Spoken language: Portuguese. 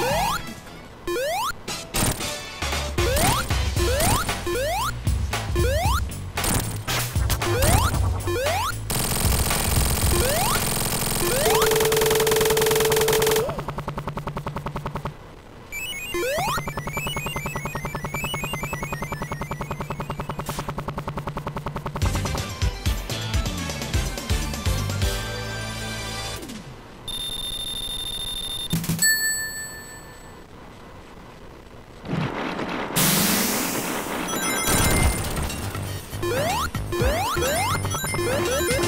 Woo! Woohoo!